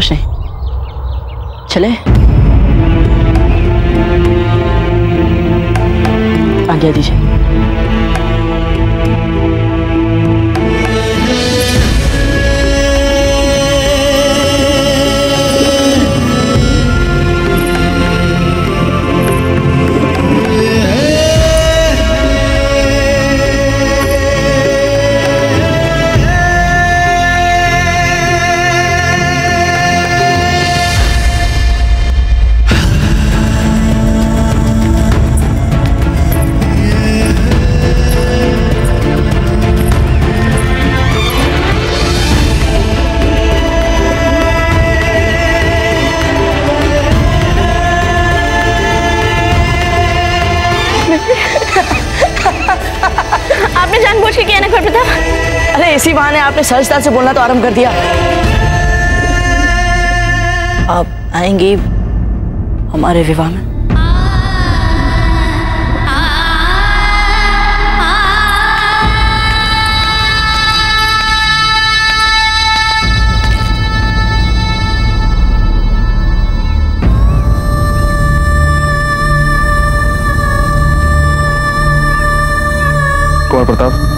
कुछ नहीं चले। आज्ञा दीजिए। कुंवर प्रताप? अरे, इसी बहाने आपने सहजता से बोलना तो आरंभ कर दिया। आप आएँगी हमारे विवाह में। प्रताप?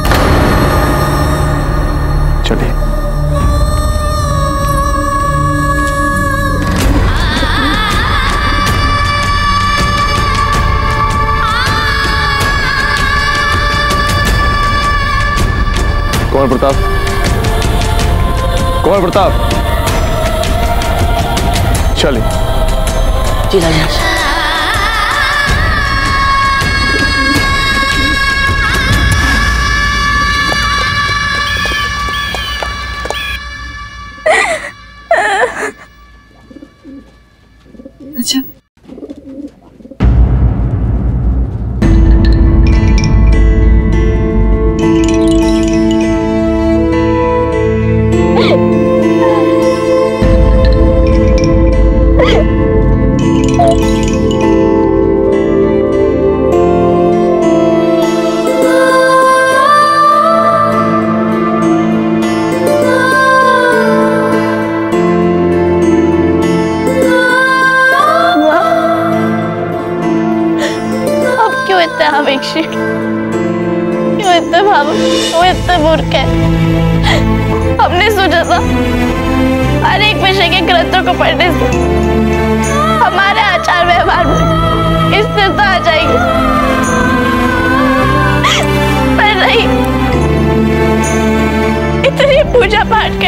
कुंवर प्रताप। कौन प्रताप। चलिए। जी राजा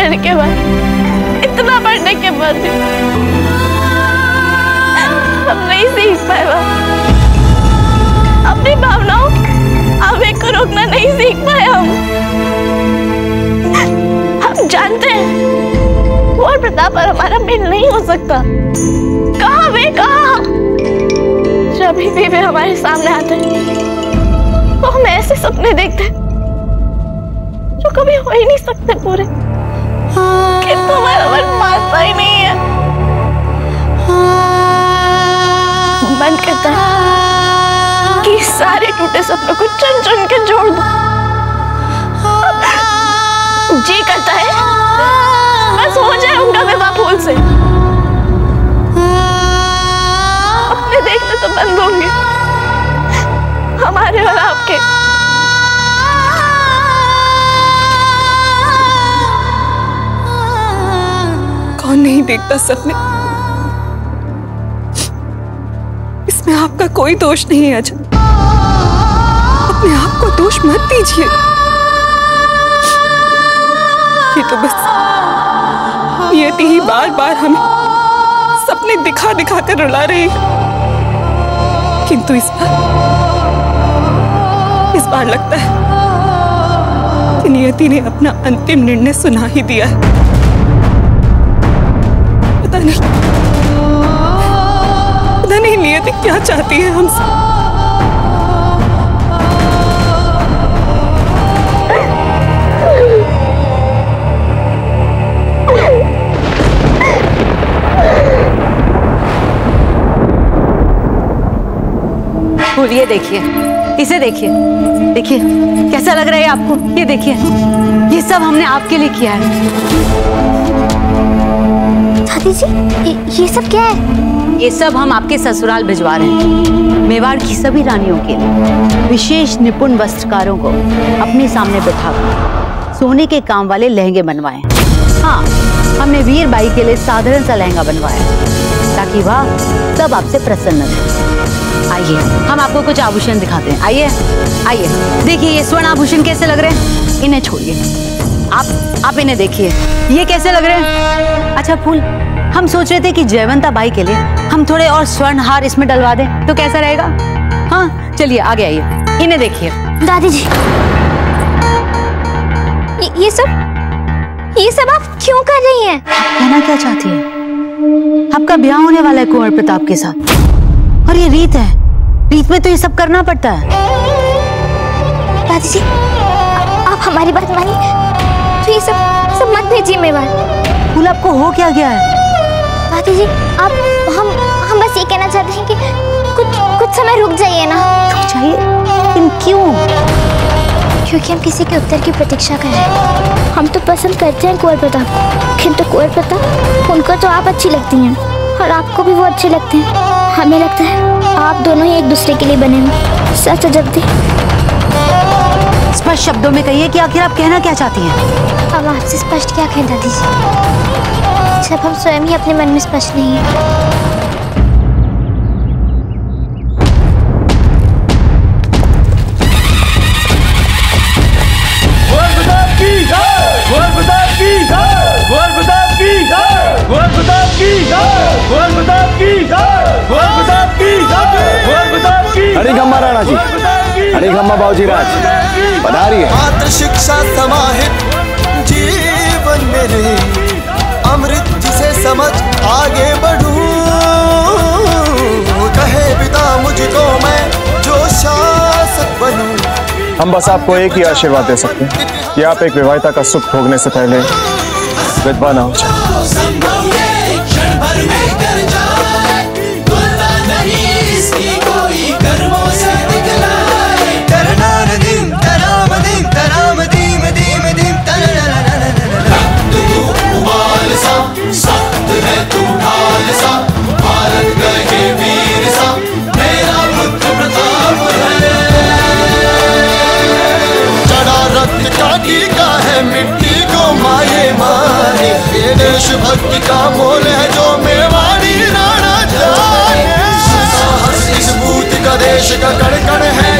करने के बाद, इतना पढ़ने के बाद हम नहीं सीख पाए अपनी भावनाओं आवेग को रोकना नहीं सीख पाए हम। हम जानते हैं वो और प्रताप और हमारा मेल नहीं हो सकता। कहा वे, कहा? जब भी वे हमारे सामने आते तो हम ऐसे सपने देखते जो कभी हो ही नहीं सकते पूरे। किंतु हमारा मन ही कि सारे टूटे सपनों को चुन चुन के जोड़ दो। जी करता है। बस हो से। अपने देखने तो बंद होंगे। हमारे और आपके। कौन नहीं देखता सपने? इसमें आपका कोई दोष नहीं है, अजय। अपने आप को दोष मत दीजिए। ये तो बस नियति ही बार बार हमें सपने दिखा दिखा कर रुला रही किंतु इस बार इस बार लगता है, कि नियति ने अपना अंतिम निर्णय सुना ही दिया है। पता नहीं नियति क्या चाहती है हमसे बोलिए देखिए इसे देखिए देखिए कैसा लग रहा है आपको? ये देखिए ये सब हमने आपके लिए किया है। दादी जी ये, ये सब क्या है? ये सब हम आपके ससुराल भिजवा रहे हैं। मेवाड़ की सभी रानियों के लिए, विशेष निपुण वस्त्रकारों को अपने सामने बिठाकर सोने के काम वाले लहंगे बनवाए। हाँ हमने वीर बाई के लिए साधारण सा लहंगा बनवाया, ताकि वह सब आपसे प्रसन्न रहे। आइए, हम आपको कुछ आभूषण दिखाते हैं। आइए आइए, देखिए ये स्वर्ण आभूषण कैसे लग रहे हैं। इन्हें छोड़िए। आप आप इन्हें देखिए। ये कैसे लग रहे हैं? अच्छा फूल। हम सोच रहे थे कि जयवंता बाई के लिए हम थोड़े और स्वर्ण हार इसमें डलवा दें तो कैसा रहेगा? हाँ चलिए आगे आइए। इन्हें देखिए। दादी जी ये, ये सब ये सब आप क्यों कर रही हैं? कहना क्या चाहती है? आपका ब्याह होने वाला है कुंवर प्रताप के साथ। और ये रीत है। रीत में तो ये सब करना पड़ता है। दादी जी आप हमारी बात मानिए। तो ये सब सब मत भेजिए मेवाड़ फूल आपको हो क्या गया है? दादी जी आप हम हम बस ये कहना चाहते हैं कि कुछ कुछ समय रुक जाइए ना। चाहिए लेकिन क्यों? क्योंकि हम किसी के उत्तर की प्रतीक्षा कर रहे हैं। हम तो पसंद करते हैं कुंवर प्रताप। को किंतु कुंवर प्रताप उनको तो आप अच्छी लगती हैं और आपको भी वो अच्छे लगते हैं। हमें लगता है आप दोनों ही एक दूसरे के लिए बने हुए सच जब दी स्पष्ट शब्दों में कहिए कि आखिर आप कहना क्या चाहती हैं? हम आपसे स्पष्ट क्या कहें दादी जी? जब हम स्वयं ही अपने मन में स्पष्ट नहीं है हरी खम्मा राणा जी बाबूजी राज पधारिए मात्र शिक्षा समाहित जीवन मेरे अमृत जिसे समझ आगे बढ़ूं। कहे पिता, मुझको मैं जो शासक बनूं। हम बस आपको एक ही आशीर्वाद दे सकते हैं कि आप एक विवाहिता का सुख भोगने से पहले विधवा ना हो जाए। देश भक्ति का मोल है जो मेवाड़ी राणा जाए। इस भूत का देश का कण है।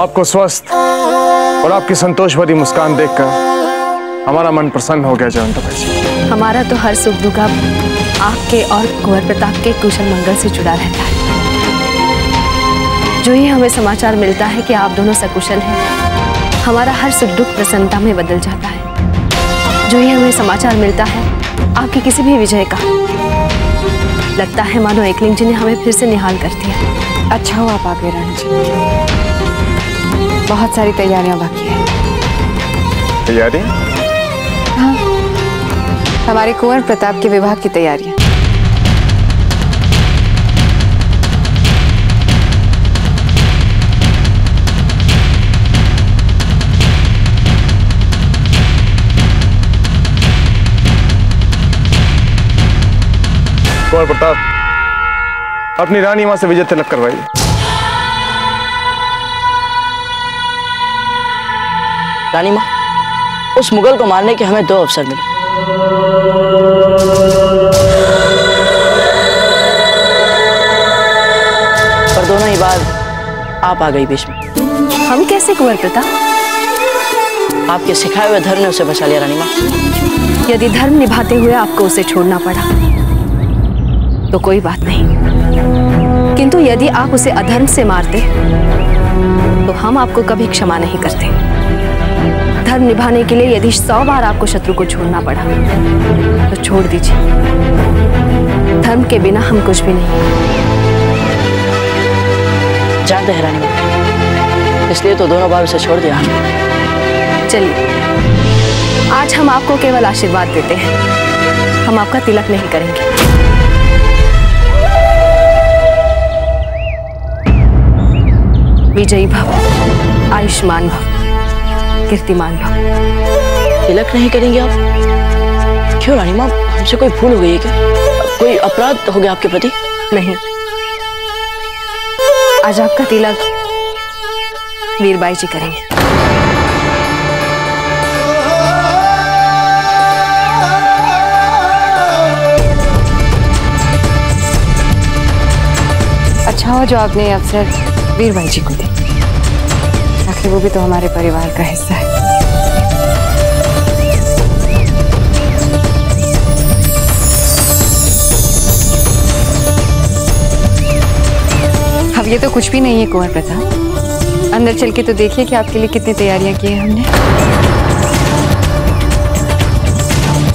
आपको स्वस्थ और आपकी संतोष भरी मुस्कान देखकर हमारा मन प्रसन्न हो गया जयंत भाई जी हमारा तो हर सुख दुख आपके और कुंवर प्रताप के कुशल मंगल से जुड़ा रहता है। जो ही हमें समाचार मिलता है कि आप दोनों सकुशल हैं हमारा हर सुख दुख प्रसन्नता में बदल जाता है। जो ही हमें समाचार मिलता है आपकी किसी भी विजय का लगता है मानो एकलिंग जी ने हमें फिर से निहाल कर दिया। अच्छा हुआ आप आ गए रानी जी। बहुत सारी तैयारियाँ बाकी है। तैयारी? हाँ। हमारे कुंवर प्रताप के विवाह की तैयारियाँ। कुंवर प्रताप अपनी रानी माँ से विजय तिलक करवाइए। रानी माँ उस मुगल को मारने के हमें दो अवसर मिले। पर दोनों ही बार आप आ गई बीच में। हम कैसे कुंवर प्रताप आपके सिखाए हुए धर्म ने उसे बचा लिया रानी माँ। यदि धर्म निभाते हुए आपको उसे छोड़ना पड़ा तो कोई बात नहीं। किंतु यदि आप उसे अधर्म से मारते तो हम आपको कभी क्षमा नहीं करते। धर्म निभाने के लिए यदि सौ बार आपको शत्रु को छोड़ना पड़ा तो छोड़ दीजिए। धर्म के बिना हम कुछ भी नहीं। जानते हैं रानी इसलिए तो दोनों बार उसे छोड़ दिया। चलिए। आज हम आपको केवल आशीर्वाद देते हैं। हम आपका तिलक नहीं करेंगे। विजयी भव आयुष्मान भव। कीर्तिमान भव तिलक नहीं करेंगे आप? क्यों रानी माँ हमसे कोई भूल हो गई है क्या? कोई अपराध हो गया आपके प्रति? नहीं। आज आपका तिलक वीरबाई जी करेंगे। अच्छा हो जो आपने अवसर वीरबाई जी को दी आखिर वो भी तो हमारे परिवार का हिस्सा है। अब ये तो कुछ भी नहीं है कुंवर प्रताप अंदर चल के तो देखिए कि आपके लिए कितनी तैयारियाँ की हैं हमने।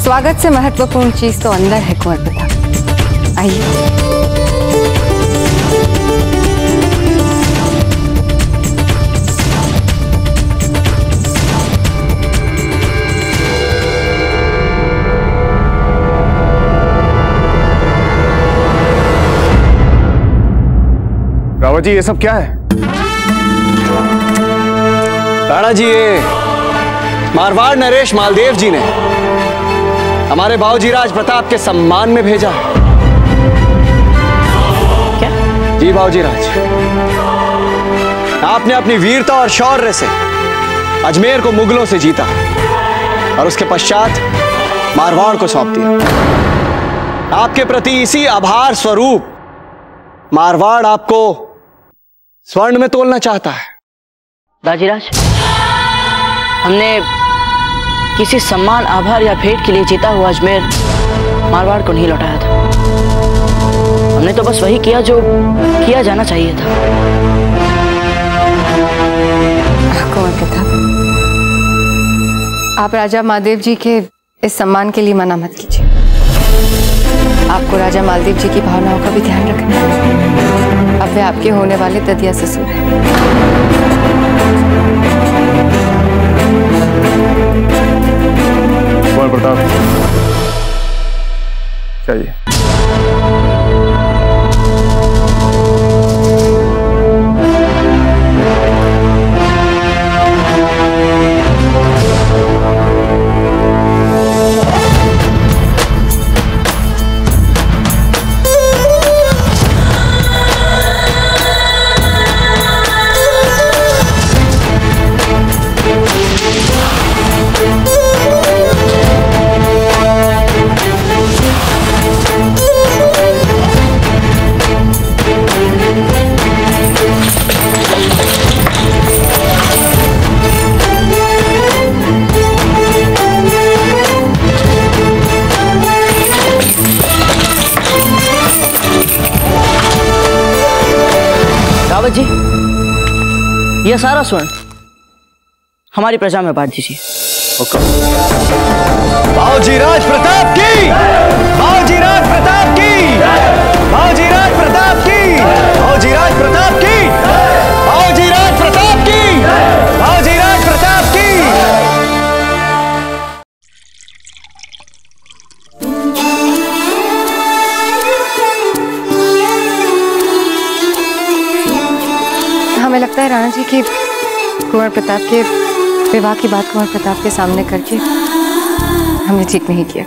स्वागत से महत्वपूर्ण चीज़ तो अंदर है कुंवर प्रताप आइए। रावत जी ये सब क्या है? राणा जी ये मारवाड़ नरेश मालदेव जी ने हमारे बाबूजी राज प्रताप के सम्मान में भेजा है। क्या? जी बाबूजी राज। आपने अपनी वीरता और शौर्य से अजमेर को मुगलों से जीता और उसके पश्चात मारवाड़ को सौंप दिया। आपके प्रति इसी आभार स्वरूप मारवाड़ आपको स्वर्ण में तोलना चाहता है। दाजीराज हमने किसी सम्मान आभार या भेंट के लिए जीता हुआ अजमेर मारवाड़ को नहीं लौटाया था। हमने तो बस वही किया जो किया जाना चाहिए था। आप राजा महादेव जी के इस सम्मान के लिए मना मत कीजिए। आपको राजा मालदेव जी की भावनाओं का भी ध्यान रखना है। अब वे आपके होने वाले ददिया ससुर। प्रताप चाहिए यह सारा स्वर्ण। हमारी प्रजा में बांट दीजिए। बाबूजी राज प्रताप की! बाबूजी राज प्रताप की! बाबूजी राज प्रताप की! बाबूजी राज प्रताप लगता है राणा जी की कुंवर प्रताप के विवाह की बात कुंवर प्रताप के सामने करके हमने ठीक नहीं किया।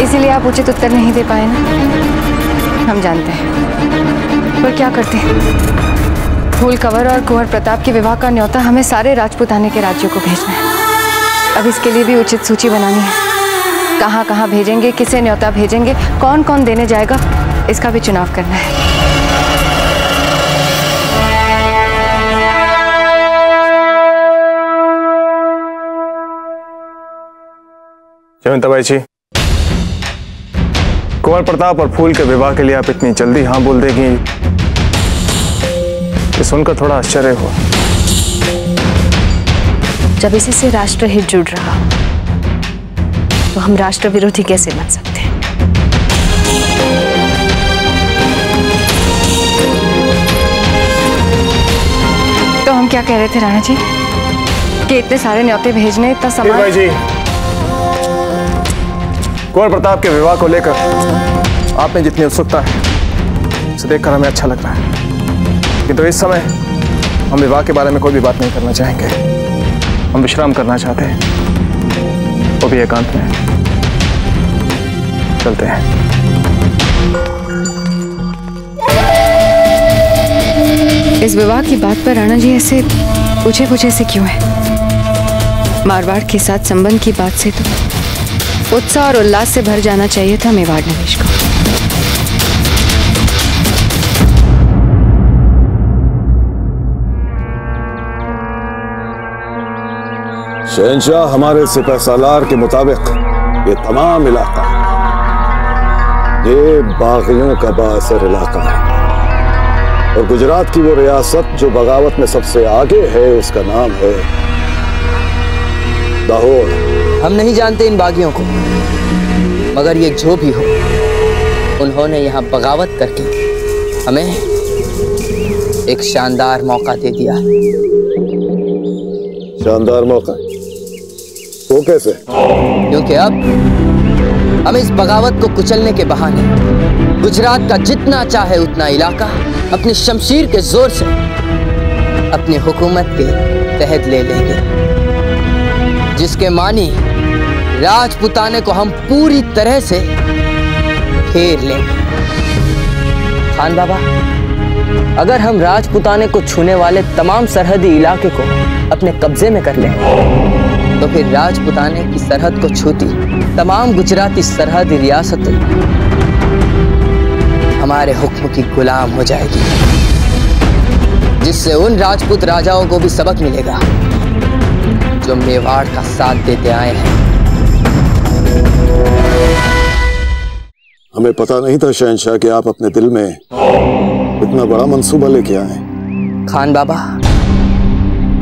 इसीलिए आप उचित उत्तर नहीं दे पाए ना। हम जानते हैं। पर क्या करते हैं? फूल कंवर और कुंवर प्रताप के विवाह का न्योता हमें सारे राजपूताने के राज्यों को भेजना है। अब इसके लिए भी उचित सूची बनानी है। कहाँ कहाँ भेजेंगे, किसे न्योता भेजेंगे कौन कौन देने जाएगा, इसका भी चुनाव करना है। जयंताबाई जी। कुंवर प्रताप और फूल के विवाह के लिए आप इतनी जल्दी हाँ बोल देगी। ये सुनकर थोड़ा आश्चर्य हुआ। जब इसी से राष्ट्रहित जुड़ रहा तो हम राष्ट्र विरोधी कैसे बन सकते हैं? तो हम क्या कह रहे थे राणा जी? कि इतने सारे न्योते भेजने इतना भाई जी कुंवर प्रताप के विवाह को लेकर आप में जितनी उत्सुकता है, उसे देखकर हमें अच्छा लग रहा है। किंतु इस समय हम विवाह के बारे में कोई भी बात नहीं करना चाहेंगे। हम विश्राम करना चाहते हैं। वो भी एकांत में। चलते हैं। इस विवाह की बात पर राणा जी ऐसे पूछे पूछे से क्यों है? मारवाड़ के साथ संबंध की बात से तो उत्साह और उल्लास से भर जाना चाहिए था मेवाड़ नवेश को। शहनशाह हमारे सिपह सालार के मुताबिक ये तमाम इलाका ये बागियों का बासर इलाका है। और गुजरात की वो रियासत जो बगावत में सबसे आगे है, उसका नाम है दाहोद। हम नहीं जानते इन बागियों को मगर ये जो भी हो उन्होंने यहाँ बगावत करके हमें एक शानदार मौका दे दिया। शानदार मौका? वो कैसे? क्योंकि अब हम इस बगावत को कुचलने के बहाने गुजरात का जितना चाहे उतना इलाका अपनी शमशीर के ज़ोर से अपनी हुकूमत के तहत ले लेंगे जिसके मानी राजपुताने को हम पूरी तरह से घेर लेंगे खान बाबा, अगर हम राजपुताने को छूने वाले तमाम सरहदी इलाके को अपने कब्जे में कर लें तो फिर राजपुताने की सरहद को छूती तमाम गुजराती सरहदी रियासतें हमारे हुक्म की गुलाम हो जाएगी, जिससे उन राजपूत राजाओं को भी सबक मिलेगा, जो मेवाड़ का साथ देते आए हैं। हमें पता नहीं था शहनशाह कि आप अपने दिल में इतना बड़ा मंसूबा लेके आए खान बाबा,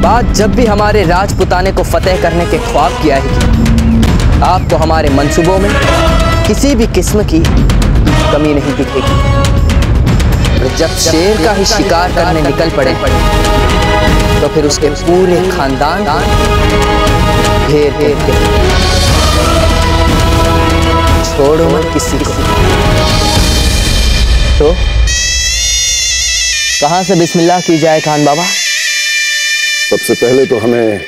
बात जब भी हमारे राजपुताने को फतेह करने के ख्वाब की आएगी, आपको हमारे मंसूबों में किसी भी किस्म की कमी नहीं दिखेगी। जब शेर का ही शिकार करने निकल पड़े तो फिर उसके पूरे खानदान घेर घेर के छोड़ो मत किसी को। तो कहाँ से बिस्मिल्लाह की जाए खान बाबा? सबसे पहले तो हमें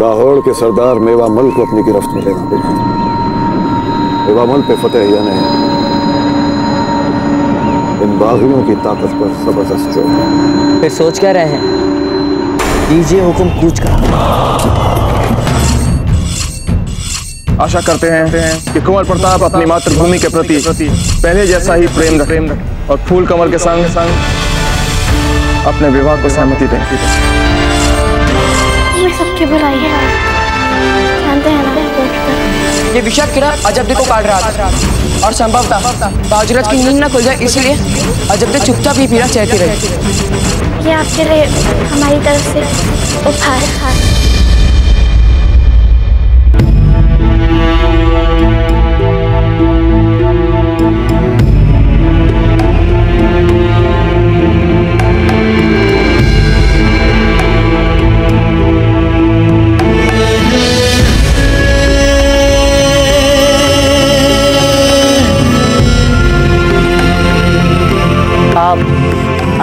लाहौर के सरदार मेवा मल को अपनी गिरफ्त में लेना पड़ेगा। मेवा मल पे फतेह यानी इन बागियों की ताकत पर ज़बरदस्त ज़ोर। फिर सोच क्या रहे हैं? दीजिए हुक्म कूच का आशा करते हैं कि कुंवर प्रताप अपनी मातृभूमि के प्रति पहले जैसा ही प्रेम रखें और फूल कमल के संग संग अपने विवाह को सहमति दें। ये सबकी बुराई है। जानते हैं ये विषाद किरण अजब्दे को काट रहा था। और संभवतः बाजरत की नींद न खुल जाए इसलिए अजब्दे चुपचाप ही पीड़ा चहती रही। ये आपके लिए हमारी तरफ़ से उपहार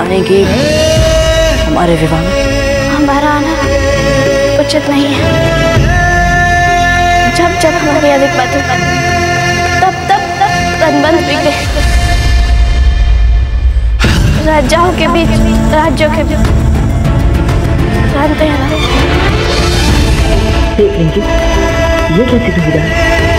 आएँगे हमारे विवाह में? हमारा आना उचित नहीं है। जब हमारी अधिक बातें तब तब तब बिक गए राजाओं के बीच राज्यों के बीच जानते हैं देख लेंगे ये कैसी सुविधा है